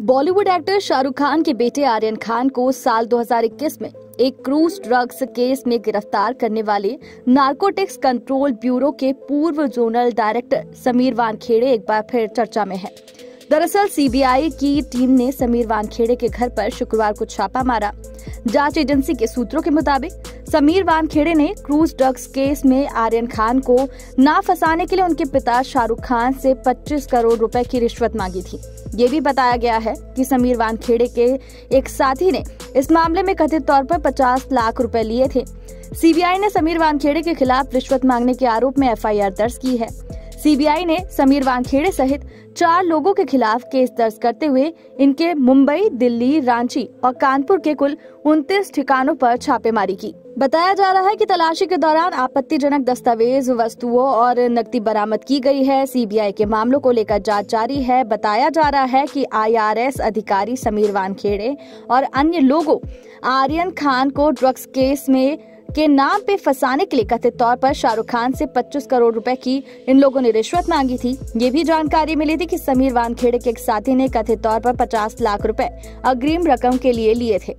Bollywood actor Shahrukh Khan के बेटे आर्यन खान को साल 2021 में एक क्रूज ड्रग्स केस में गिरफ़्तार करने वाले नार्कोटिक्स कंट्रोल ब्यूरो के पूर्व जोनल डायरेक्टर समीर वानखेड़े एक बार फिर चर्चा में है। दरअसल सीबीआई की टीम ने समीर वानखेड़े के घर पर शुक्रवार को छापा मारा। जाँच एजेंसी के सूत्रों के मुताबिक, समीर वानखेड़े ने क्रूज ड्रग्स केस में आर्यन खान को ना फंसाने के लिए उनके पिता शाहरुख खान से 25 करोड़ रुपए की रिश्वत मांगी थी। ये भी बताया गया है कि समीर वानखेड़े के एक साथी ने इस मामले में कथित तौर पर 50 लाख रुपए लिए थे। सीबीआई ने समीर वानखेड़े के खिलाफ रिश्वत मांगने के आरोप में एफआईआर दर्ज की है। सीबीआई ने समीर वानखेड़े सहित चार लोगों के खिलाफ केस दर्ज करते हुए इनके मुंबई, दिल्ली, रांची और कानपुर के कुल उनतीस ठिकानों पर छापेमारी की। बताया जा रहा है कि तलाशी के दौरान आपत्तिजनक दस्तावेज़, वस्तुओं और नकदी बरामद की गई है। सीबीआई के मामलों को लेकर जाँच जारी है। बताया जा रहा है कि आईआरएस अधिकारी समीर वानखेड़े और अन्य लोगों, आर्यन खान को ड्रग्स केस में के नाम पे फंसाने के लिए कथित तौर पर शाहरुख खान से 25 करोड़ रुपए की इन लोगों ने रिश्वत मांगी थी। ये भी जानकारी मिली थी कि समीर वानखेड़े के एक साथी ने कथित तौर पर 50 लाख रुपए अग्रिम रकम के लिए लिए थे।